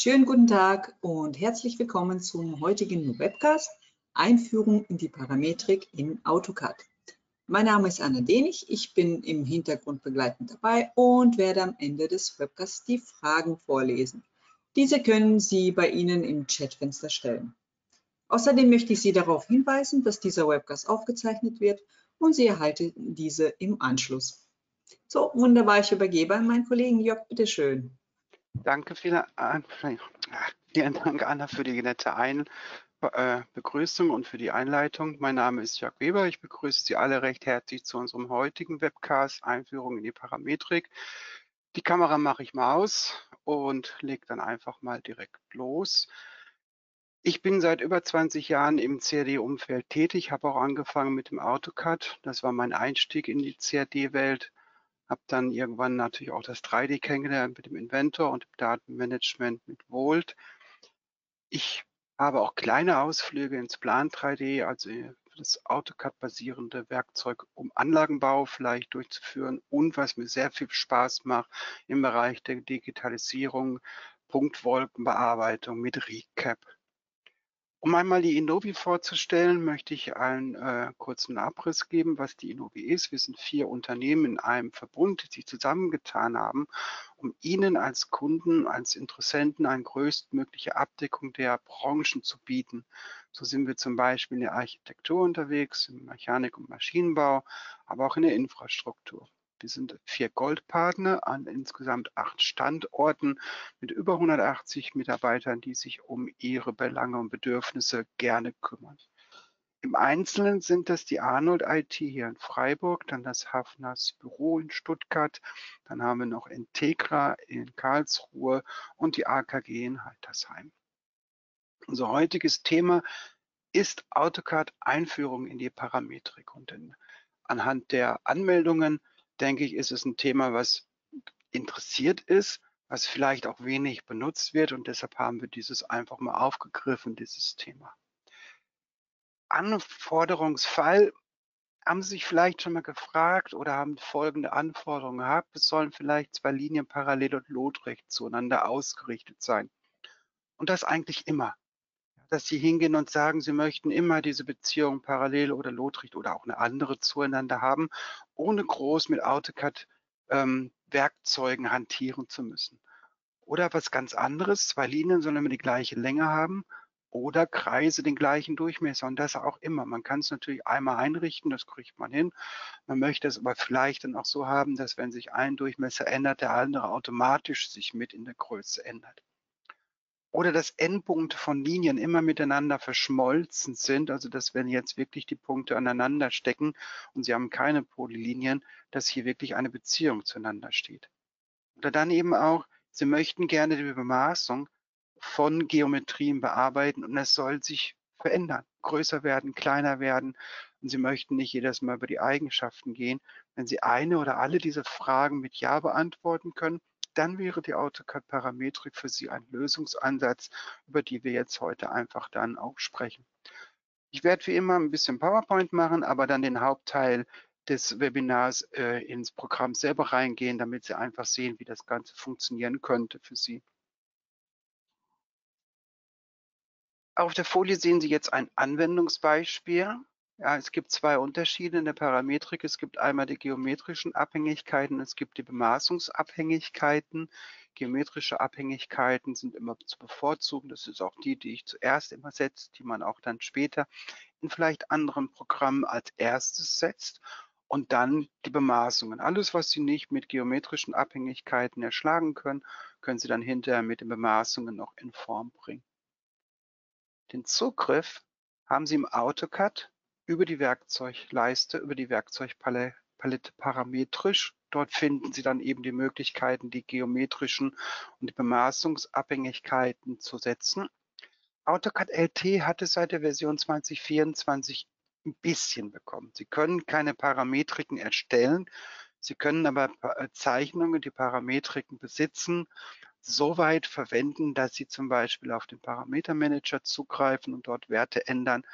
Schönen guten Tag und herzlich willkommen zum heutigen Webcast Einführung in die Parametrik in AutoCAD. Mein Name ist Anna Denig, ich bin im Hintergrund begleitend dabei und werde am Ende des Webcasts die Fragen vorlesen. Diese können Sie bei Ihnen im Chatfenster stellen. Außerdem möchte ich Sie darauf hinweisen, dass dieser Webcast aufgezeichnet wird und Sie erhalten diese im Anschluss. So, wunderbar, ich übergebe an meinen Kollegen Jörg, bitteschön. Danke, vielen, vielen Dank, Anna, für die nette Ein äh, Begrüßung und für die Einleitung. Mein Name ist Jörg Weber. Ich begrüße Sie alle recht herzlich zu unserem heutigen Webcast Einführung in die Parametrik. Die Kamera mache ich mal aus und lege dann einfach mal direkt los. Ich bin seit über 20 Jahren im CAD-Umfeld tätig, habe auch angefangen mit dem AutoCAD. Das war mein Einstieg in die CAD-Welt habe dann irgendwann natürlich auch das 3D kennengelernt mit dem Inventor und dem Datenmanagement mit Volt. Ich habe auch kleine Ausflüge ins Plan 3D, also das AutoCAD-basierende Werkzeug, um Anlagenbau vielleicht durchzuführen und was mir sehr viel Spaß macht im Bereich der Digitalisierung, Punktwolkenbearbeitung mit Recap. Um einmal die Innovi vorzustellen, möchte ich einen äh, kurzen Abriss geben, was die Innovi ist. Wir sind vier Unternehmen in einem Verbund, die sich zusammengetan haben, um Ihnen als Kunden, als Interessenten eine größtmögliche Abdeckung der Branchen zu bieten. So sind wir zum Beispiel in der Architektur unterwegs, in Mechanik und Maschinenbau, aber auch in der Infrastruktur. Wir sind vier Goldpartner an insgesamt acht Standorten mit über 180 Mitarbeitern, die sich um ihre Belange und Bedürfnisse gerne kümmern. Im Einzelnen sind das die Arnold IT hier in Freiburg, dann das Hafners Büro in Stuttgart, dann haben wir noch Integra in Karlsruhe und die AKG in Haltersheim. Unser heutiges Thema ist AutoCAD Einführung in die Parametrik und anhand der Anmeldungen denke ich, ist es ein Thema, was interessiert ist, was vielleicht auch wenig benutzt wird und deshalb haben wir dieses einfach mal aufgegriffen, dieses Thema. Anforderungsfall haben Sie sich vielleicht schon mal gefragt oder haben folgende Anforderungen gehabt. Es sollen vielleicht zwei Linien parallel und lotrecht zueinander ausgerichtet sein. Und das eigentlich immer. Dass Sie hingehen und sagen, Sie möchten immer diese Beziehung parallel oder lotrecht oder auch eine andere zueinander haben, ohne groß mit AutoCAD ähm, Werkzeugen hantieren zu müssen. Oder was ganz anderes, zwei Linien sollen immer die gleiche Länge haben oder Kreise den gleichen Durchmesser und das auch immer. Man kann es natürlich einmal einrichten, das kriegt man hin. Man möchte es aber vielleicht dann auch so haben, dass wenn sich ein Durchmesser ändert, der andere automatisch sich mit in der Größe ändert. Oder dass Endpunkte von Linien immer miteinander verschmolzen sind, also dass wenn jetzt wirklich die Punkte aneinander stecken und Sie haben keine Polylinien, dass hier wirklich eine Beziehung zueinander steht. Oder dann eben auch, Sie möchten gerne die Bemaßung von Geometrien bearbeiten und es soll sich verändern, größer werden, kleiner werden und Sie möchten nicht jedes Mal über die Eigenschaften gehen. Wenn Sie eine oder alle diese Fragen mit Ja beantworten können, dann wäre die AutoCAD-Parametrik für Sie ein Lösungsansatz, über die wir jetzt heute einfach dann auch sprechen. Ich werde wie immer ein bisschen PowerPoint machen, aber dann den Hauptteil des Webinars äh, ins Programm selber reingehen, damit Sie einfach sehen, wie das Ganze funktionieren könnte für Sie. Auf der Folie sehen Sie jetzt ein Anwendungsbeispiel. Ja, es gibt zwei Unterschiede in der Parametrik. Es gibt einmal die geometrischen Abhängigkeiten, es gibt die Bemaßungsabhängigkeiten. Geometrische Abhängigkeiten sind immer zu bevorzugen. Das ist auch die, die ich zuerst immer setze, die man auch dann später in vielleicht anderen Programmen als erstes setzt. Und dann die Bemaßungen. Alles, was Sie nicht mit geometrischen Abhängigkeiten erschlagen können, können Sie dann hinterher mit den Bemaßungen noch in Form bringen. Den Zugriff haben Sie im AutoCAD über die Werkzeugleiste, über die Werkzeugpalette parametrisch. Dort finden Sie dann eben die Möglichkeiten, die geometrischen und die Bemaßungsabhängigkeiten zu setzen. AutoCAD LT hatte seit der Version 2024 ein bisschen bekommen. Sie können keine Parametriken erstellen. Sie können aber äh, Zeichnungen, die Parametriken besitzen, so weit verwenden, dass Sie zum Beispiel auf den Parametermanager zugreifen und dort Werte ändern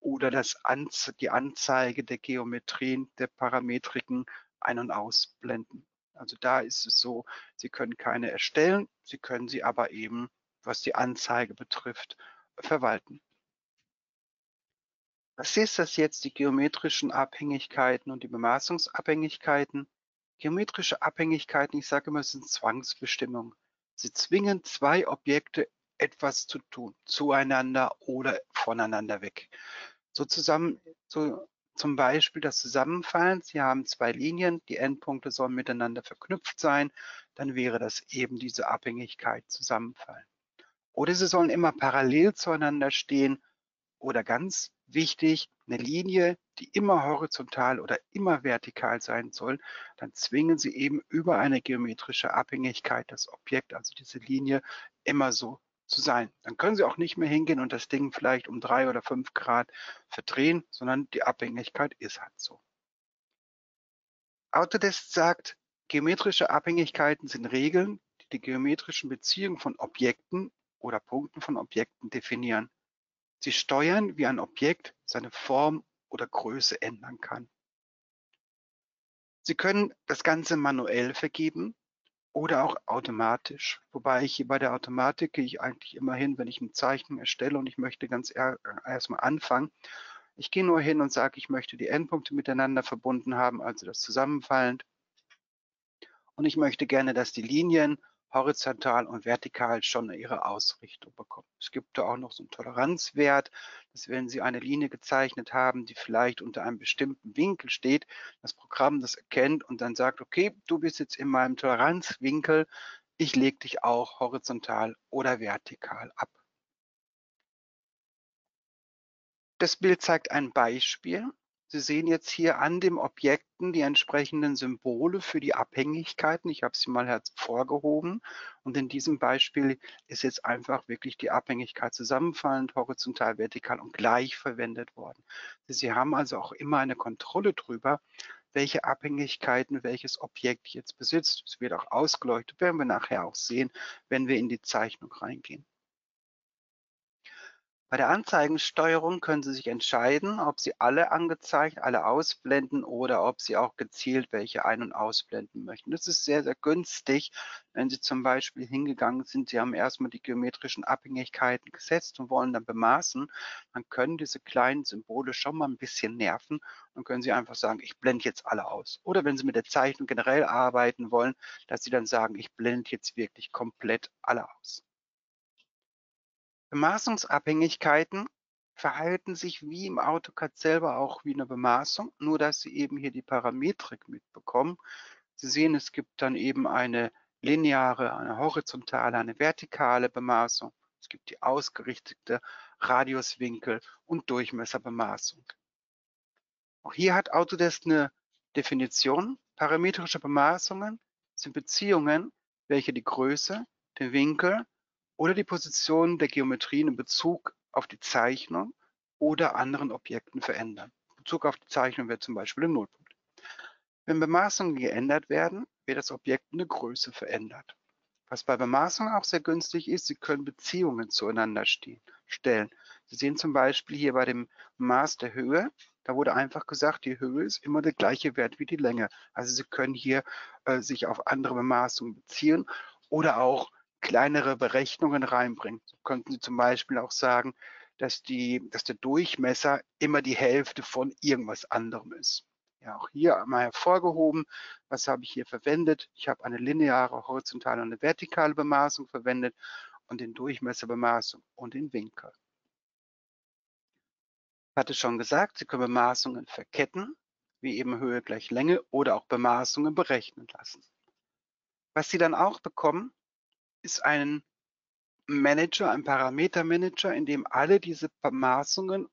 oder das Anze die Anzeige der Geometrien, der Parametriken ein- und ausblenden. Also da ist es so, Sie können keine erstellen, Sie können sie aber eben was die Anzeige betrifft, verwalten. Was ist das jetzt, die geometrischen Abhängigkeiten und die Bemaßungsabhängigkeiten? Geometrische Abhängigkeiten, ich sage immer, sind Zwangsbestimmungen. Sie zwingen zwei Objekte etwas zu tun, zueinander oder voneinander weg. So zusammen, so zum Beispiel das Zusammenfallen. Sie haben zwei Linien, die Endpunkte sollen miteinander verknüpft sein, dann wäre das eben diese Abhängigkeit Zusammenfallen. Oder sie sollen immer parallel zueinander stehen oder ganz wichtig, eine Linie, die immer horizontal oder immer vertikal sein soll, dann zwingen Sie eben über eine geometrische Abhängigkeit das Objekt, also diese Linie, immer so zu sein. Dann können Sie auch nicht mehr hingehen und das Ding vielleicht um drei oder fünf Grad verdrehen, sondern die Abhängigkeit ist halt so. Autodesk sagt, geometrische Abhängigkeiten sind Regeln, die die geometrischen Beziehungen von Objekten oder Punkten von Objekten definieren. Sie steuern, wie ein Objekt seine Form oder Größe ändern kann. Sie können das Ganze manuell vergeben oder auch automatisch. Wobei ich bei der Automatik gehe ich eigentlich immer hin, wenn ich eine Zeichnung erstelle und ich möchte ganz erstmal anfangen. Ich gehe nur hin und sage, ich möchte die Endpunkte miteinander verbunden haben, also das zusammenfallend. Und ich möchte gerne, dass die Linien horizontal und vertikal schon ihre Ausrichtung bekommen. Es gibt da auch noch so einen Toleranzwert, dass wenn Sie eine Linie gezeichnet haben, die vielleicht unter einem bestimmten Winkel steht, das Programm das erkennt und dann sagt, okay, du bist jetzt in meinem Toleranzwinkel, ich lege dich auch horizontal oder vertikal ab. Das Bild zeigt ein Beispiel Sie sehen jetzt hier an den Objekten die entsprechenden Symbole für die Abhängigkeiten. Ich habe sie mal hervorgehoben. Und in diesem Beispiel ist jetzt einfach wirklich die Abhängigkeit zusammenfallend, horizontal, vertikal und gleich verwendet worden. Sie haben also auch immer eine Kontrolle darüber, welche Abhängigkeiten welches Objekt jetzt besitzt. Es wird auch ausgeleuchtet, werden wir nachher auch sehen, wenn wir in die Zeichnung reingehen. Bei der Anzeigensteuerung können Sie sich entscheiden, ob Sie alle angezeigt, alle ausblenden oder ob Sie auch gezielt welche ein- und ausblenden möchten. Das ist sehr, sehr günstig, wenn Sie zum Beispiel hingegangen sind, Sie haben erstmal die geometrischen Abhängigkeiten gesetzt und wollen dann bemaßen, dann können diese kleinen Symbole schon mal ein bisschen nerven. Dann können Sie einfach sagen, ich blende jetzt alle aus. Oder wenn Sie mit der Zeichnung generell arbeiten wollen, dass Sie dann sagen, ich blende jetzt wirklich komplett alle aus. Bemaßungsabhängigkeiten verhalten sich wie im AutoCAD selber auch wie eine Bemaßung, nur dass Sie eben hier die Parametrik mitbekommen. Sie sehen, es gibt dann eben eine lineare, eine horizontale, eine vertikale Bemaßung. Es gibt die ausgerichtete Radiuswinkel und Durchmesserbemaßung. Auch hier hat Autodesk eine Definition. Parametrische Bemaßungen sind Beziehungen, welche die Größe, den Winkel oder die Position der Geometrien in Bezug auf die Zeichnung oder anderen Objekten verändern. Bezug auf die Zeichnung wäre zum Beispiel ein Nullpunkt. Wenn Bemaßungen geändert werden, wird das Objekt in der Größe verändert. Was bei Bemaßungen auch sehr günstig ist, Sie können Beziehungen zueinander stellen. Sie sehen zum Beispiel hier bei dem Maß der Höhe, da wurde einfach gesagt, die Höhe ist immer der gleiche Wert wie die Länge. Also Sie können hier äh, sich auf andere Bemaßungen beziehen oder auch kleinere Berechnungen reinbringen. So könnten Sie zum Beispiel auch sagen, dass, die, dass der Durchmesser immer die Hälfte von irgendwas anderem ist. Ja, auch hier einmal hervorgehoben, was habe ich hier verwendet? Ich habe eine lineare, horizontale und eine vertikale Bemaßung verwendet und den Durchmesserbemaßung und den Winkel. Ich hatte schon gesagt, Sie können Bemaßungen verketten, wie eben Höhe gleich Länge oder auch Bemaßungen berechnen lassen. Was Sie dann auch bekommen, ist ein Manager, ein Parametermanager, in dem alle diese Bemaßungen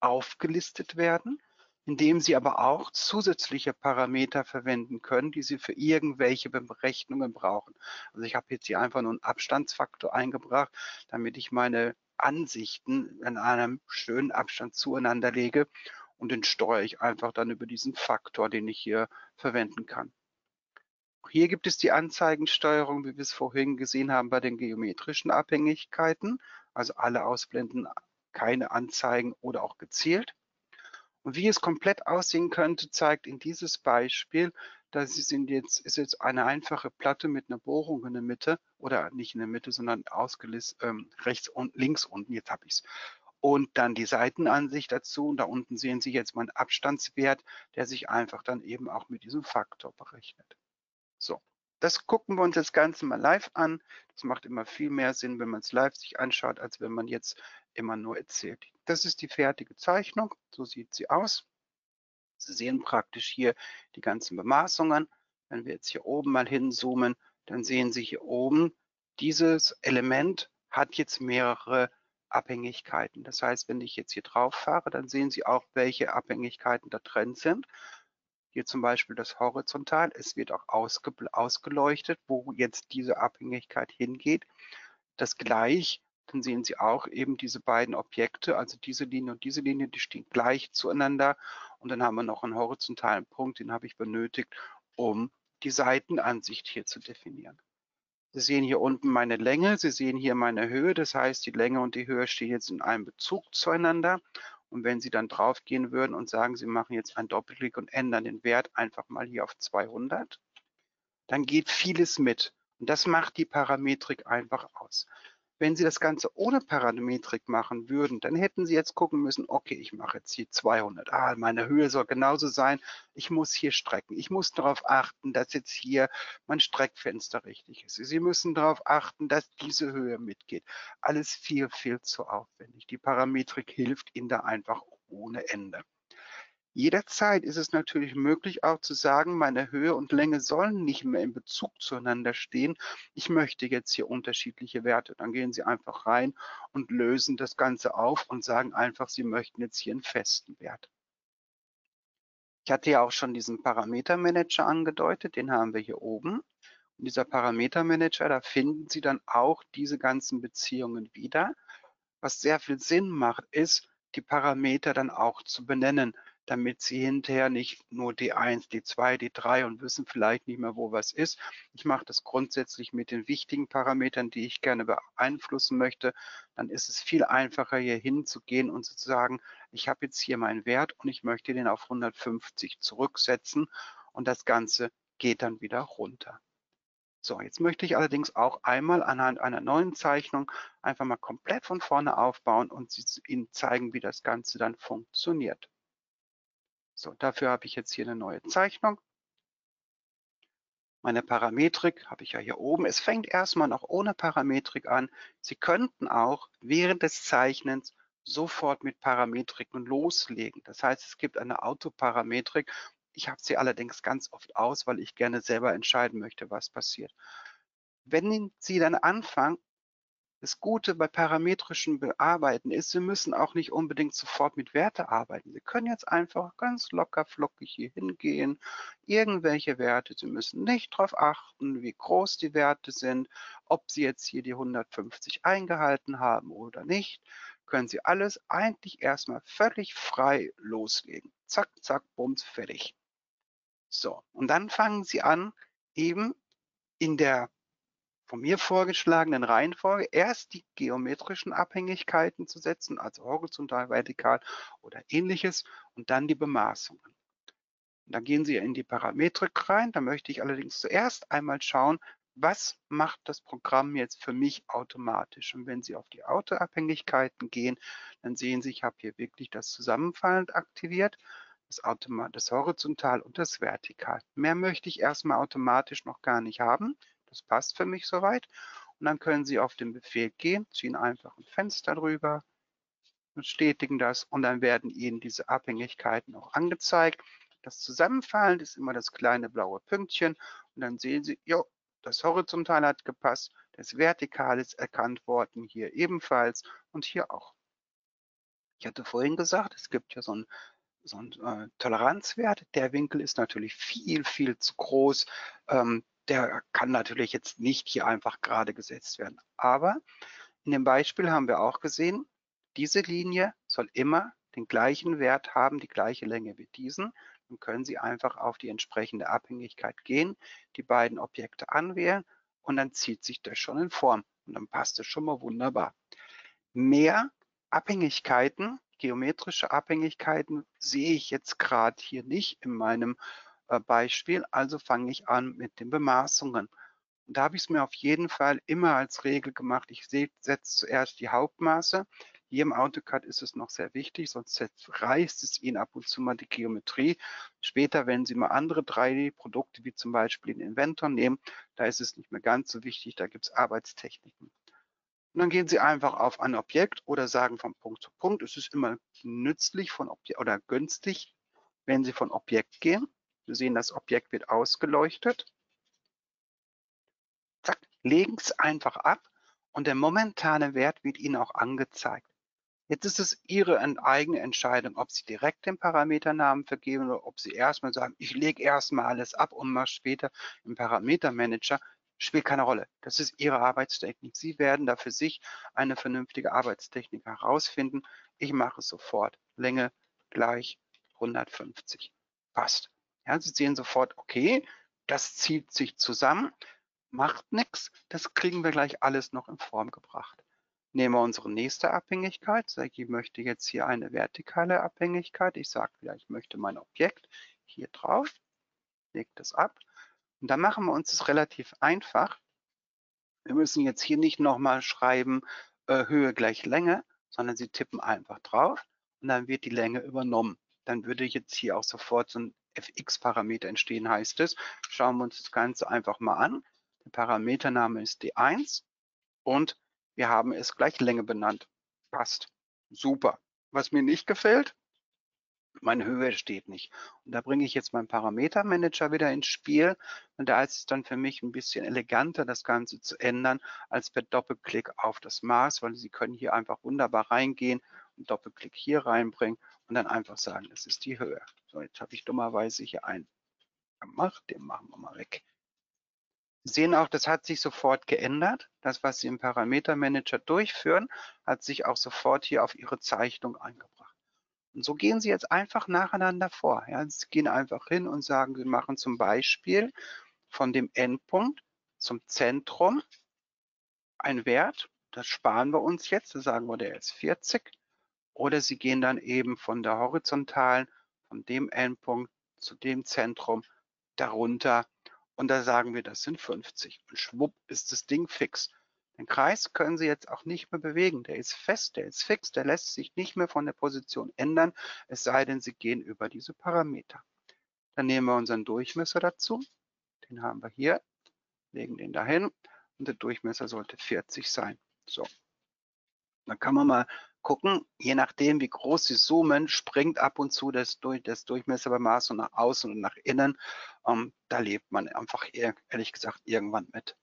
aufgelistet werden, in dem Sie aber auch zusätzliche Parameter verwenden können, die Sie für irgendwelche Berechnungen brauchen. Also ich habe jetzt hier einfach nur einen Abstandsfaktor eingebracht, damit ich meine Ansichten in einem schönen Abstand zueinander lege und den steuere ich einfach dann über diesen Faktor, den ich hier verwenden kann. Hier gibt es die Anzeigensteuerung, wie wir es vorhin gesehen haben bei den geometrischen Abhängigkeiten. Also alle ausblenden, keine Anzeigen oder auch gezielt. Und wie es komplett aussehen könnte, zeigt in dieses Beispiel Das sind jetzt, ist jetzt eine einfache Platte mit einer Bohrung in der Mitte oder nicht in der Mitte, sondern ausgelist ähm, rechts und links unten. Jetzt habe ich es. Und dann die Seitenansicht dazu. Und da unten sehen Sie jetzt meinen Abstandswert, der sich einfach dann eben auch mit diesem Faktor berechnet. So, das gucken wir uns das Ganze mal live an. Das macht immer viel mehr Sinn, wenn man es live sich anschaut, als wenn man jetzt immer nur erzählt. Das ist die fertige Zeichnung. So sieht sie aus. Sie sehen praktisch hier die ganzen Bemaßungen. Wenn wir jetzt hier oben mal hinzoomen, dann sehen Sie hier oben, dieses Element hat jetzt mehrere Abhängigkeiten. Das heißt, wenn ich jetzt hier drauf fahre, dann sehen Sie auch, welche Abhängigkeiten da drin sind. Hier zum Beispiel das Horizontal. Es wird auch ausge ausgeleuchtet, wo jetzt diese Abhängigkeit hingeht. Das gleich dann sehen Sie auch eben diese beiden Objekte, also diese Linie und diese Linie, die stehen gleich zueinander. Und dann haben wir noch einen horizontalen Punkt, den habe ich benötigt, um die Seitenansicht hier zu definieren. Sie sehen hier unten meine Länge, Sie sehen hier meine Höhe, das heißt, die Länge und die Höhe stehen jetzt in einem Bezug zueinander. Und wenn Sie dann draufgehen würden und sagen, Sie machen jetzt einen Doppelklick und ändern den Wert einfach mal hier auf 200, dann geht vieles mit. Und das macht die Parametrik einfach aus. Wenn Sie das Ganze ohne Parametrik machen würden, dann hätten Sie jetzt gucken müssen, okay, ich mache jetzt hier 200. Ah, meine Höhe soll genauso sein. Ich muss hier strecken. Ich muss darauf achten, dass jetzt hier mein Streckfenster richtig ist. Sie müssen darauf achten, dass diese Höhe mitgeht. Alles viel, viel zu aufwendig. Die Parametrik hilft Ihnen da einfach ohne Ende. Jederzeit ist es natürlich möglich, auch zu sagen, meine Höhe und Länge sollen nicht mehr in Bezug zueinander stehen. Ich möchte jetzt hier unterschiedliche Werte. Dann gehen Sie einfach rein und lösen das Ganze auf und sagen einfach, Sie möchten jetzt hier einen festen Wert. Ich hatte ja auch schon diesen Parametermanager angedeutet, den haben wir hier oben. Und dieser Parametermanager, da finden Sie dann auch diese ganzen Beziehungen wieder. Was sehr viel Sinn macht, ist, die Parameter dann auch zu benennen damit sie hinterher nicht nur D1, D2, D3 und wissen vielleicht nicht mehr, wo was ist. Ich mache das grundsätzlich mit den wichtigen Parametern, die ich gerne beeinflussen möchte. Dann ist es viel einfacher, hier hinzugehen und zu sagen, ich habe jetzt hier meinen Wert und ich möchte den auf 150 zurücksetzen und das Ganze geht dann wieder runter. So, jetzt möchte ich allerdings auch einmal anhand einer neuen Zeichnung einfach mal komplett von vorne aufbauen und Ihnen zeigen, wie das Ganze dann funktioniert. So, dafür habe ich jetzt hier eine neue Zeichnung. Meine Parametrik habe ich ja hier oben. Es fängt erstmal noch ohne Parametrik an. Sie könnten auch während des Zeichnens sofort mit Parametriken loslegen. Das heißt, es gibt eine Autoparametrik. Ich habe sie allerdings ganz oft aus, weil ich gerne selber entscheiden möchte, was passiert. Wenn Sie dann anfangen, das Gute bei parametrischen Bearbeiten ist, Sie müssen auch nicht unbedingt sofort mit Werte arbeiten. Sie können jetzt einfach ganz locker flockig hier hingehen, irgendwelche Werte. Sie müssen nicht darauf achten, wie groß die Werte sind, ob Sie jetzt hier die 150 eingehalten haben oder nicht. Können Sie alles eigentlich erstmal völlig frei loslegen. Zack, zack, bums, fertig. So, und dann fangen Sie an, eben in der von mir vorgeschlagenen Reihenfolge erst die geometrischen Abhängigkeiten zu setzen, also horizontal, vertikal oder ähnliches und dann die Bemaßungen. Und dann gehen Sie in die Parametrik rein. Da möchte ich allerdings zuerst einmal schauen, was macht das Programm jetzt für mich automatisch? Und wenn Sie auf die Autoabhängigkeiten gehen, dann sehen Sie, ich habe hier wirklich das zusammenfallend aktiviert, das, Automat das Horizontal und das Vertikal. Mehr möchte ich erstmal automatisch noch gar nicht haben. Das passt für mich soweit. Und dann können Sie auf den Befehl gehen, ziehen einfach ein Fenster drüber, bestätigen das und dann werden Ihnen diese Abhängigkeiten auch angezeigt. Das Zusammenfallen ist immer das kleine blaue Pünktchen und dann sehen Sie, jo, das Horizontal hat gepasst, das Vertikal ist erkannt worden, hier ebenfalls und hier auch. Ich hatte vorhin gesagt, es gibt ja so einen so ein, äh, Toleranzwert. Der Winkel ist natürlich viel, viel zu groß. Ähm, der kann natürlich jetzt nicht hier einfach gerade gesetzt werden. Aber in dem Beispiel haben wir auch gesehen, diese Linie soll immer den gleichen Wert haben, die gleiche Länge wie diesen. Dann können Sie einfach auf die entsprechende Abhängigkeit gehen, die beiden Objekte anwählen und dann zieht sich das schon in Form. Und dann passt es schon mal wunderbar. Mehr Abhängigkeiten, geometrische Abhängigkeiten sehe ich jetzt gerade hier nicht in meinem Beispiel. Also fange ich an mit den Bemaßungen. Und da habe ich es mir auf jeden Fall immer als Regel gemacht. Ich setze zuerst die Hauptmaße. Hier im AutoCAD ist es noch sehr wichtig, sonst reißt es Ihnen ab und zu mal die Geometrie. Später, wenn Sie mal andere 3D-Produkte wie zum Beispiel den Inventor nehmen, da ist es nicht mehr ganz so wichtig, da gibt es Arbeitstechniken. Und dann gehen Sie einfach auf ein Objekt oder sagen von Punkt zu Punkt. Es ist immer nützlich von oder günstig, wenn Sie von Objekt gehen. Sie sehen, das Objekt wird ausgeleuchtet. Zack, legen es einfach ab und der momentane Wert wird Ihnen auch angezeigt. Jetzt ist es Ihre eigene Entscheidung, ob Sie direkt den Parameternamen vergeben oder ob Sie erstmal sagen, ich lege erstmal alles ab und mache später im Parametermanager. Spielt keine Rolle. Das ist Ihre Arbeitstechnik. Sie werden da für sich eine vernünftige Arbeitstechnik herausfinden. Ich mache es sofort. Länge gleich 150. Passt. Ja, Sie sehen sofort, okay, das zieht sich zusammen, macht nichts. Das kriegen wir gleich alles noch in Form gebracht. Nehmen wir unsere nächste Abhängigkeit. Ich möchte jetzt hier eine vertikale Abhängigkeit. Ich sage wieder, ich möchte mein Objekt hier drauf, lege das ab. Und dann machen wir uns das relativ einfach. Wir müssen jetzt hier nicht nochmal schreiben, äh, Höhe gleich Länge, sondern Sie tippen einfach drauf und dann wird die Länge übernommen. Dann würde jetzt hier auch sofort so ein fx-Parameter entstehen, heißt es. Schauen wir uns das Ganze einfach mal an. Der Parametername ist D1 und wir haben es gleich Länge benannt. Passt. Super. Was mir nicht gefällt, meine Höhe steht nicht. Und da bringe ich jetzt meinen Parametermanager wieder ins Spiel. Und da ist es dann für mich ein bisschen eleganter, das Ganze zu ändern, als per Doppelklick auf das Maß, weil Sie können hier einfach wunderbar reingehen und Doppelklick hier reinbringen und dann einfach sagen, das ist die Höhe. So, jetzt habe ich dummerweise hier einen gemacht, den machen wir mal weg. Sie sehen auch, das hat sich sofort geändert. Das, was Sie im Parametermanager durchführen, hat sich auch sofort hier auf Ihre Zeichnung eingebracht. Und so gehen Sie jetzt einfach nacheinander vor. Ja, Sie gehen einfach hin und sagen, Sie machen zum Beispiel von dem Endpunkt zum Zentrum ein Wert. Das sparen wir uns jetzt. Da sagen wir, der ist 40. Oder Sie gehen dann eben von der horizontalen, von dem Endpunkt zu dem Zentrum darunter und da sagen wir, das sind 50. Und schwupp ist das Ding fix. Den Kreis können Sie jetzt auch nicht mehr bewegen. Der ist fest, der ist fix, der lässt sich nicht mehr von der Position ändern, es sei denn, Sie gehen über diese Parameter. Dann nehmen wir unseren Durchmesser dazu. Den haben wir hier, legen den dahin und der Durchmesser sollte 40 sein. So. Dann kann man mal gucken, je nachdem, wie groß Sie zoomen, springt ab und zu das, durch, das Durchmesser beim Maß und nach außen und nach innen. Ähm, da lebt man einfach ehrlich gesagt irgendwann mit.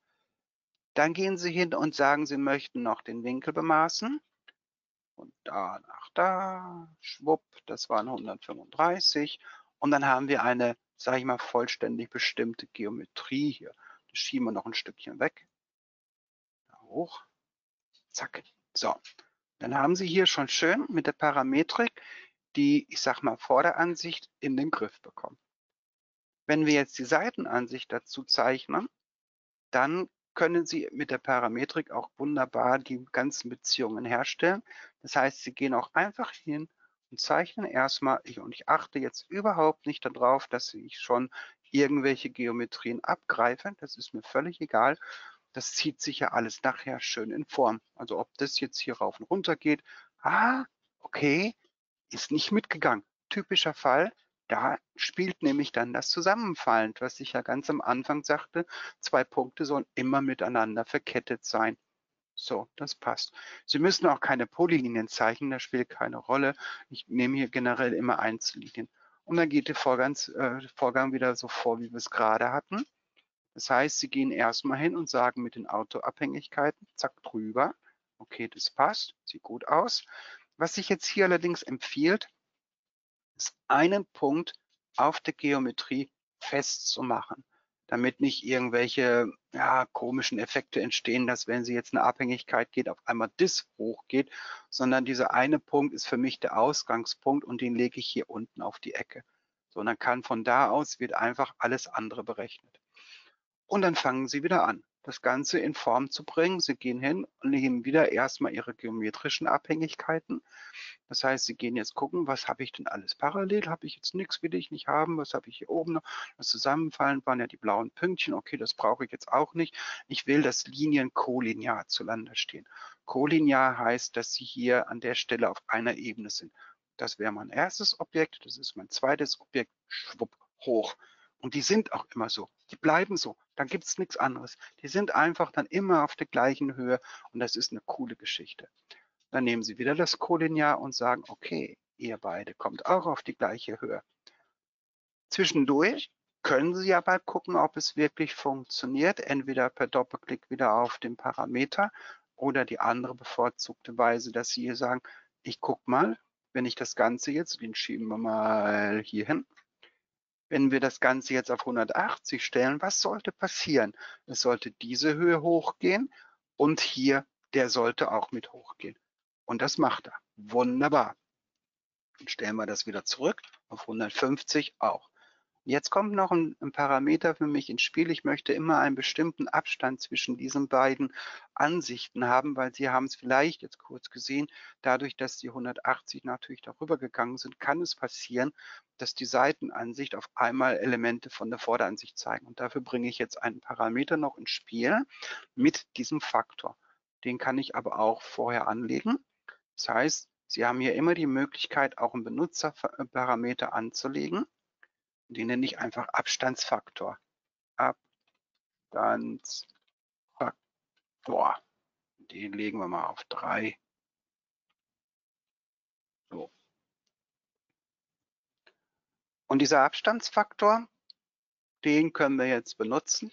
Dann gehen Sie hin und sagen, Sie möchten noch den Winkel bemaßen. Und da nach da, schwupp, das waren 135. Und dann haben wir eine, sage ich mal, vollständig bestimmte Geometrie hier. Das schieben wir noch ein Stückchen weg. Da hoch. Zack. So, dann haben Sie hier schon schön mit der Parametrik die, ich sag mal, Vorderansicht in den Griff bekommen. Wenn wir jetzt die Seitenansicht dazu zeichnen, dann können Sie mit der Parametrik auch wunderbar die ganzen Beziehungen herstellen. Das heißt, Sie gehen auch einfach hin und zeichnen erstmal, ich, und ich achte jetzt überhaupt nicht darauf, dass ich schon irgendwelche Geometrien abgreife. Das ist mir völlig egal, das zieht sich ja alles nachher schön in Form. Also ob das jetzt hier rauf und runter geht, ah, okay, ist nicht mitgegangen. Typischer Fall, da spielt nämlich dann das Zusammenfallen, was ich ja ganz am Anfang sagte, zwei Punkte sollen immer miteinander verkettet sein. So, das passt. Sie müssen auch keine Polylinien zeichnen, das spielt keine Rolle. Ich nehme hier generell immer Einzellinien. Und dann geht der Vorgang, äh, Vorgang wieder so vor, wie wir es gerade hatten. Das heißt, Sie gehen erstmal hin und sagen mit den Autoabhängigkeiten, zack, drüber. Okay, das passt, sieht gut aus. Was sich jetzt hier allerdings empfiehlt, ist einen Punkt auf der Geometrie festzumachen, damit nicht irgendwelche ja, komischen Effekte entstehen, dass wenn Sie jetzt eine Abhängigkeit geht, auf einmal das hochgeht, sondern dieser eine Punkt ist für mich der Ausgangspunkt und den lege ich hier unten auf die Ecke. So, und dann kann von da aus wird einfach alles andere berechnet. Und dann fangen Sie wieder an. das Ganze in Form zu bringen. Sie gehen hin und nehmen wieder erstmal Ihre geometrischen Abhängigkeiten. Das heißt, Sie gehen jetzt gucken, was habe ich denn alles parallel? Habe ich jetzt nichts, will ich nicht haben? Was habe ich hier oben noch? Das Zusammenfallen waren ja die blauen Pünktchen. Okay, das brauche ich jetzt auch nicht. Ich will, dass Linien kollinear zueinander stehen. Kollinear heißt, dass sie hier an der Stelle auf einer Ebene sind. Das wäre mein erstes Objekt. Das ist mein zweites Objekt. Schwupp, hoch. Und die sind auch immer so. Die bleiben so. Dann gibt es nichts anderes. Die sind einfach dann immer auf der gleichen Höhe und das ist eine coole Geschichte. Dann nehmen Sie wieder das Kolinear und sagen, okay, ihr beide kommt auch auf die gleiche Höhe. Zwischendurch können Sie aber gucken, ob es wirklich funktioniert, entweder per Doppelklick wieder auf den Parameter oder die andere bevorzugte Weise, dass Sie hier sagen, ich gucke mal, wenn ich das Ganze jetzt, den schieben wir mal hier hin, wenn wir das Ganze jetzt auf 180 stellen, was sollte passieren? Es sollte diese Höhe hochgehen und hier, der sollte auch mit hochgehen. Und das macht er. Wunderbar. Dann stellen wir das wieder zurück auf 150 auch. Jetzt kommt noch ein, ein, Parameter für mich ins Spiel. Ich möchte immer einen bestimmten Abstand zwischen diesen beiden Ansichten haben, weil Sie haben es vielleicht jetzt kurz gesehen, dadurch, dass die 180 natürlich darüber gegangen sind, kann es passieren, dass die Seitenansicht auf einmal Elemente von der Vorderansicht zeigen. Und dafür bringe ich jetzt einen Parameter noch ins Spiel mit diesem Faktor. Den kann ich aber auch vorher anlegen. Das heißt, Sie haben hier immer die Möglichkeit, auch einen Benutzerparameter anzulegen. Den nenne ich einfach Abstandsfaktor. Abstandsfaktor. Den legen wir mal auf 3. So. Und dieser Abstandsfaktor, den können wir jetzt benutzen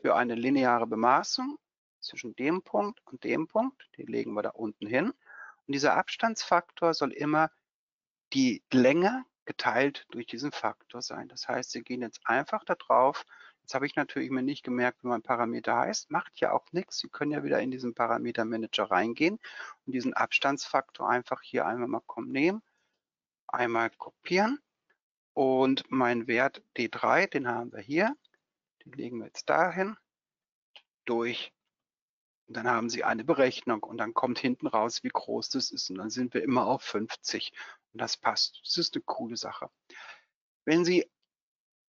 für eine lineare Bemaßung zwischen dem Punkt und dem Punkt. Den legen wir da unten hin. Und dieser Abstandsfaktor soll immer die Länge geteilt durch diesen Faktor sein. Das heißt, Sie gehen jetzt einfach da drauf. Jetzt habe ich natürlich mir nicht gemerkt, wie mein Parameter heißt. Macht ja auch nichts. Sie können ja wieder in diesen Parametermanager reingehen und diesen Abstandsfaktor einfach hier einmal mal nehmen, einmal kopieren und mein Wert D3, den haben wir hier. Den legen wir jetzt dahin durch und dann haben Sie eine Berechnung und dann kommt hinten raus, wie groß das ist. Und dann sind wir immer auf 50. Und das passt. Das ist eine coole Sache. Wenn Sie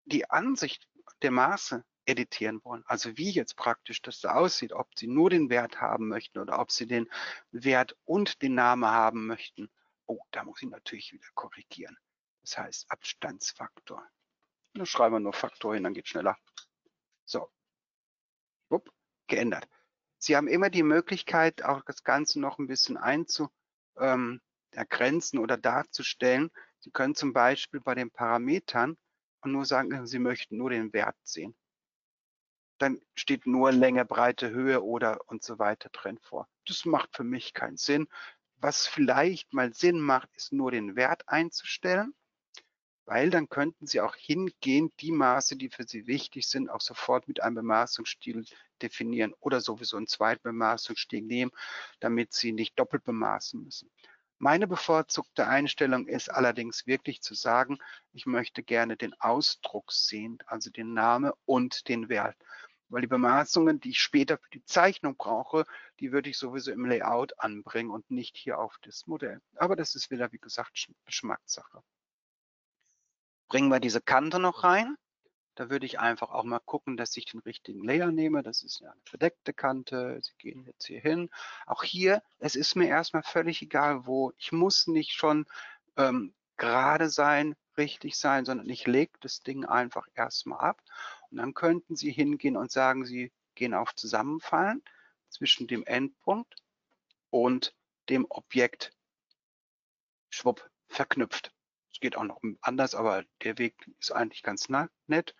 die Ansicht der Maße editieren wollen, also wie jetzt praktisch das da aussieht, ob Sie nur den Wert haben möchten oder ob Sie den Wert und den Namen haben möchten, oh, da muss ich natürlich wieder korrigieren. Das heißt Abstandsfaktor. Da schreiben wir nur Faktor hin, dann geht schneller. So, Upp, geändert. Sie haben immer die Möglichkeit, auch das Ganze noch ein bisschen einzu, ähm, ergrenzen oder darzustellen. Sie können zum Beispiel bei den Parametern nur sagen, Sie möchten nur den Wert sehen. Dann steht nur Länge, Breite, Höhe oder und so weiter drin vor. Das macht für mich keinen Sinn. Was vielleicht mal Sinn macht, ist nur den Wert einzustellen, weil dann könnten Sie auch hingehen, die Maße, die für Sie wichtig sind, auch sofort mit einem Bemaßungsstil definieren oder sowieso einen zweiten Bemaßungsstil nehmen, damit Sie nicht doppelt bemaßen müssen. Meine bevorzugte Einstellung ist allerdings wirklich zu sagen, ich möchte gerne den Ausdruck sehen, also den Name und den Wert. Weil die Bemaßungen, die ich später für die Zeichnung brauche, die würde ich sowieso im Layout anbringen und nicht hier auf das Modell. Aber das ist wieder, wie gesagt, Geschmackssache. Bringen wir diese Kante noch rein. Da würde ich einfach auch mal gucken, dass ich den richtigen Layer nehme. Das ist ja eine verdeckte Kante. Sie gehen jetzt hier hin. Auch hier, es ist mir erstmal völlig egal, wo. Ich muss nicht schon ähm, gerade sein, richtig sein, sondern ich lege das Ding einfach erstmal ab. Und dann könnten Sie hingehen und sagen, Sie gehen auf Zusammenfallen zwischen dem Endpunkt und dem Objekt schwupp verknüpft. Es geht auch noch anders, aber der Weg ist eigentlich ganz nett.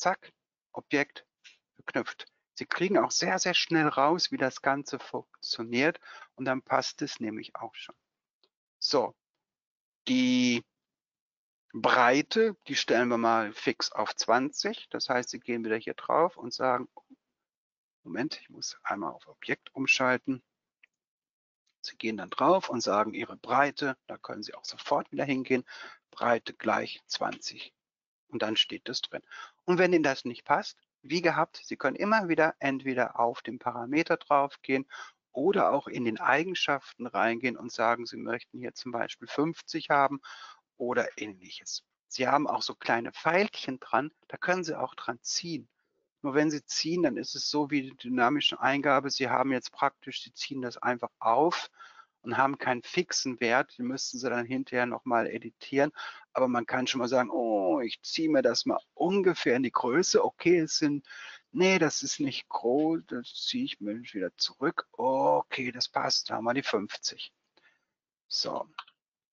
Zack, Objekt verknüpft. Sie kriegen auch sehr, sehr schnell raus, wie das Ganze funktioniert und dann passt es nämlich auch schon. So, die Breite, die stellen wir mal fix auf 20. Das heißt, Sie gehen wieder hier drauf und sagen, Moment, ich muss einmal auf Objekt umschalten. Sie gehen dann drauf und sagen Ihre Breite, da können Sie auch sofort wieder hingehen, Breite gleich 20. Und dann steht das drin. Und wenn Ihnen das nicht passt, wie gehabt, Sie können immer wieder entweder auf den Parameter draufgehen oder auch in den Eigenschaften reingehen und sagen, Sie möchten hier zum Beispiel 50 haben oder ähnliches. Sie haben auch so kleine Pfeilchen dran, da können Sie auch dran ziehen. Nur wenn Sie ziehen, dann ist es so wie die dynamische Eingabe. Sie haben jetzt praktisch, Sie ziehen das einfach auf und haben keinen fixen Wert. Den müssten Sie dann hinterher nochmal editieren. Aber man kann schon mal sagen, oh, ich ziehe mir das mal ungefähr in die Größe. Okay, es sind, nee, das ist nicht groß. Das ziehe ich mir wieder zurück. Okay, das passt. Da haben wir die 50. So,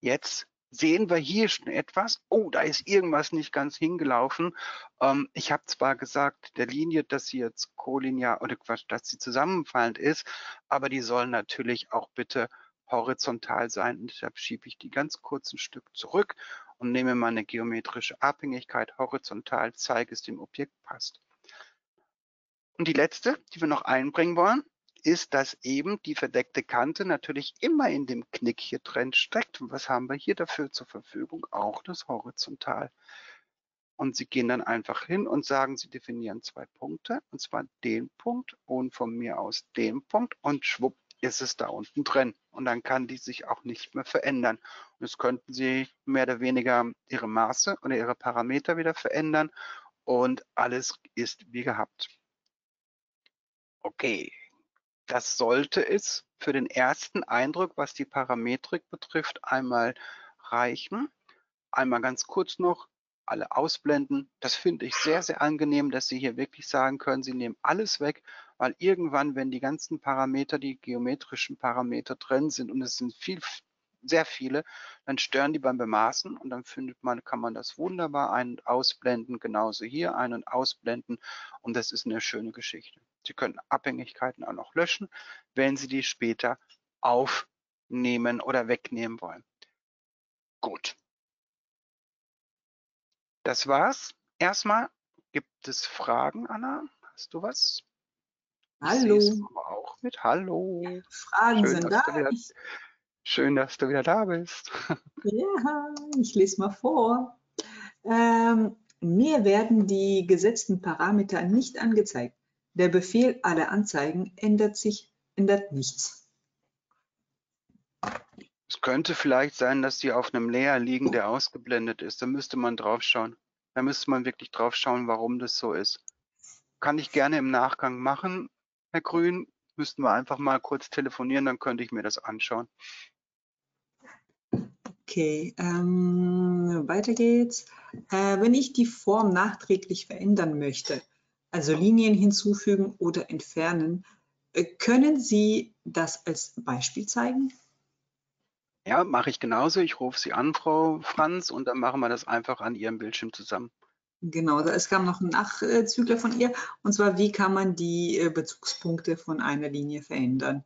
jetzt sehen wir hier schon etwas. Oh, da ist irgendwas nicht ganz hingelaufen. Ähm, ich habe zwar gesagt, der Linie, dass sie jetzt kolinear oder Quatsch, dass sie zusammenfallend ist, aber die soll natürlich auch bitte horizontal sein. Und deshalb schiebe ich die ganz kurz ein Stück zurück und nehme meine geometrische Abhängigkeit horizontal, zeige es dem Objekt passt. Und die letzte, die wir noch einbringen wollen, ist, dass eben die verdeckte Kante natürlich immer in dem Knick hier drin steckt. Und was haben wir hier dafür zur Verfügung? Auch das Horizontal. Und Sie gehen dann einfach hin und sagen, Sie definieren zwei Punkte, und zwar den Punkt und von mir aus den Punkt und schwupp ist es da unten drin. Und dann kann die sich auch nicht mehr verändern. Und jetzt könnten Sie mehr oder weniger Ihre Maße oder Ihre Parameter wieder verändern und alles ist wie gehabt. Okay, das sollte es für den ersten Eindruck, was die Parametrik betrifft, einmal reichen. Einmal ganz kurz noch, alle ausblenden. Das finde ich sehr, sehr angenehm, dass Sie hier wirklich sagen können, Sie nehmen alles weg, weil irgendwann, wenn die ganzen Parameter, die geometrischen Parameter drin sind und es sind viel, sehr viele, dann stören die beim Bemaßen und dann findet man, kann man das wunderbar ein- und ausblenden, genauso hier ein- und ausblenden und das ist eine schöne Geschichte. Sie können Abhängigkeiten auch noch löschen, wenn Sie die später aufnehmen oder wegnehmen wollen. Gut. Das war's. Erstmal gibt es Fragen, Anna? Hast du was? Hallo. auch mit. Hallo. Fragen Schön, sind dass da. du wieder- Schön, dass du wieder da bist. ja, ich lese mal vor. Ähm, mir werden die gesetzten Parameter nicht angezeigt. Der Befehl alle anzeigen ändert sich, ändert nichts. Es könnte vielleicht sein, dass die auf einem Layer liegen, der ausgeblendet ist. Da müsste man drauf schauen. Da müsste man wirklich drauf schauen, warum das so ist. Kann ich gerne im Nachgang machen, Herr Grün. Müssten wir einfach mal kurz telefonieren, dann könnte ich mir das anschauen. Okay, ähm, weiter geht's. Äh, wenn ich die Form nachträglich verändern möchte, also Linien hinzufügen oder entfernen, äh, können Sie das als Beispiel zeigen? Ja, mache ich genauso. Ich rufe Sie an, Frau Franz, und dann machen wir das einfach an Ihrem Bildschirm zusammen. Genau, es kam noch ein Nachzügler von ihr, und zwar, wie kann man die äh, Bezugspunkte von einer Linie verändern?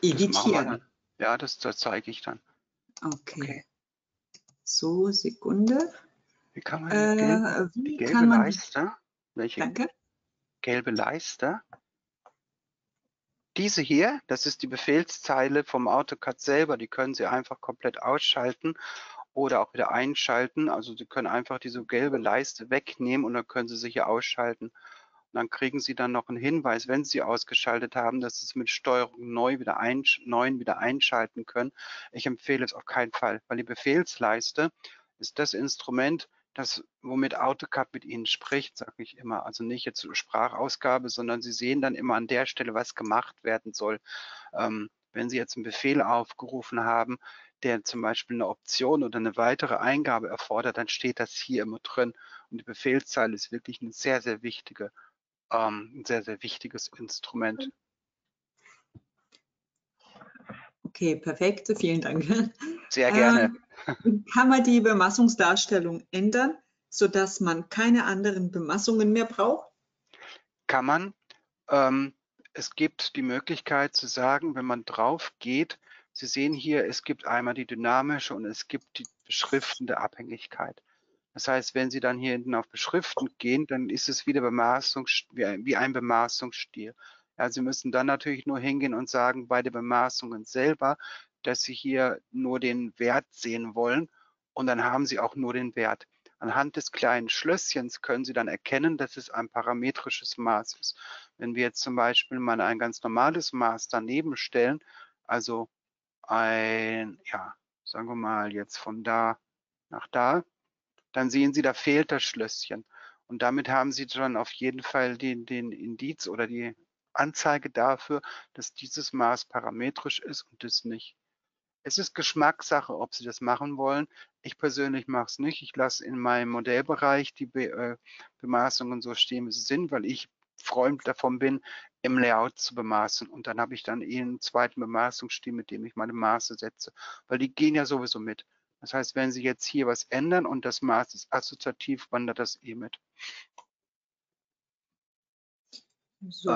Das Editieren. dann. Ja, das, das zeige ich dann. Okay. Okay. So, Sekunde. Wie kann man die gelbe, Äh, die wie gelbe man die, Leiste? Welche danke, gelbe Leiste? Diese hier, das ist die Befehlszeile vom AutoCAD selber, die können Sie einfach komplett ausschalten oder auch wieder einschalten. Also Sie können einfach diese gelbe Leiste wegnehmen und dann können Sie sie hier ausschalten. Und dann kriegen Sie dann noch einen Hinweis, wenn Sie ausgeschaltet haben, dass Sie es mit Steuerung neu wieder, einsch neun wieder einschalten können. Ich empfehle es auf keinen Fall, weil die Befehlsleiste ist das Instrument, das, womit AutoCAD mit Ihnen spricht, sage ich immer. Also nicht jetzt Sprachausgabe, sondern Sie sehen dann immer an der Stelle, was gemacht werden soll. Ähm, wenn Sie jetzt einen Befehl aufgerufen haben, der zum Beispiel eine Option oder eine weitere Eingabe erfordert, dann steht das hier immer drin. Und die Befehlszeile ist wirklich eine sehr, sehr wichtige, ähm, ein sehr, sehr wichtiges Instrument. okay, perfekt, vielen Dank. Sehr gerne. Ähm, kann man die Bemassungsdarstellung ändern, sodass man keine anderen Bemassungen mehr braucht? kann man. Ähm, es gibt die Möglichkeit zu sagen, wenn man drauf geht, Sie sehen hier, es gibt einmal die dynamische und es gibt die beschriftende Abhängigkeit. Das heißt, wenn Sie dann hier hinten auf Beschriften gehen, dann ist es wieder Bemaßung, wie ein, wie ein Bemaßungsstil. Ja, Sie müssen dann natürlich nur hingehen und sagen, bei den Bemaßungen selber, dass Sie hier nur den Wert sehen wollen und dann haben Sie auch nur den Wert. Anhand des kleinen Schlösschens können Sie dann erkennen, dass es ein parametrisches Maß ist. Wenn wir jetzt zum Beispiel mal ein ganz normales Maß daneben stellen, also ein, ja, sagen wir mal jetzt von da nach da, dann sehen Sie, da fehlt das Schlösschen. Und damit haben Sie schon auf jeden Fall den, den Indiz oder die Anzeige dafür, dass dieses Maß parametrisch ist und das nicht. Es ist Geschmackssache, ob Sie das machen wollen. Ich persönlich mache es nicht. Ich lasse in meinem Modellbereich die Be äh, Bemaßungen so stehen, wie sie sind, weil ich Freund davon bin, im Layout zu bemaßen. Und dann habe ich dann eh einen zweiten Bemaßungsstil, mit dem ich meine Maße setze, weil die gehen ja sowieso mit. Das heißt, wenn Sie jetzt hier was ändern und das Maß ist assoziativ, wandert das eh mit. So. Äh,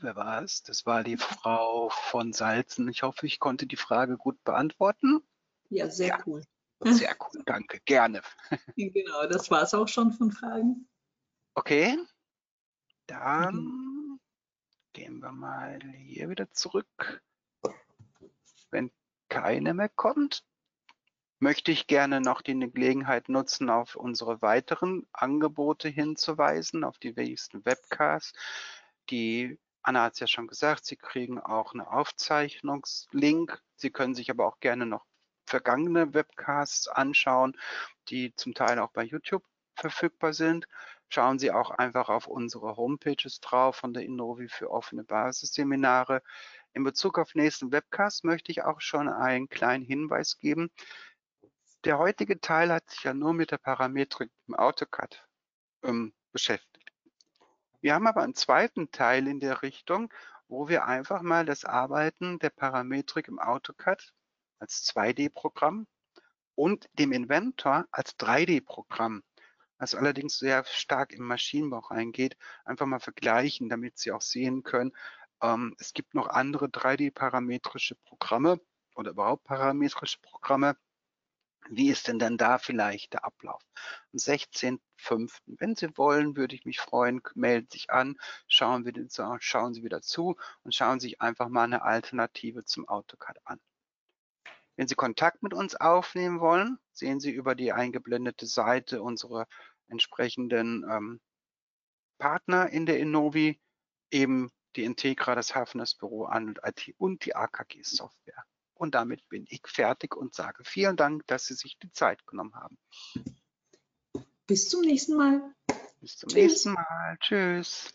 wer war es? Das war die Frau von Salzen. Ich hoffe, ich konnte die Frage gut beantworten. Ja, sehr ja. cool. Sehr cool, danke, gerne. Genau, das war es auch schon von Fragen. Okay, dann mhm. Gehen wir mal hier wieder zurück. Wenn keine mehr kommt, möchte ich gerne noch die Gelegenheit nutzen, auf unsere weiteren Angebote hinzuweisen, auf die nächsten Webcasts. Die Anna hat es ja schon gesagt, Sie kriegen auch einen Aufzeichnungslink. Sie können sich aber auch gerne noch vergangene Webcasts anschauen, die zum Teil auch bei YouTube verfügbar sind. Schauen Sie auch einfach auf unsere Homepages drauf von der Innovi für offene Basisseminare. In Bezug auf nächsten Webcast möchte ich auch schon einen kleinen Hinweis geben. Der heutige Teil hat sich ja nur mit der Parametrik im AutoCAD ähm, beschäftigt. Wir haben aber einen zweiten Teil in der Richtung, wo wir einfach mal das Arbeiten der Parametrik im AutoCAD als 2D-Programm und dem Inventor als 3D-Programm, was allerdings sehr stark im Maschinenbau reingeht, einfach mal vergleichen, damit Sie auch sehen können, ähm, es gibt noch andere 3D-parametrische Programme oder überhaupt parametrische Programme, wie ist denn dann da vielleicht der Ablauf? Am 16.05. Wenn Sie wollen, würde ich mich freuen, melden Sie sich an, schauen, wir, schauen Sie wieder zu und schauen sich einfach mal eine Alternative zum AutoCAD an. Wenn Sie Kontakt mit uns aufnehmen wollen, sehen Sie über die eingeblendete Seite unsere entsprechenden ähm, Partner in der Innovi, eben die Integra, das Büro an und IT und die AKG Software. Und damit bin ich fertig und sage vielen Dank, dass Sie sich die Zeit genommen haben. Bis zum nächsten Mal. Bis zum Tschüss. nächsten Mal. Tschüss.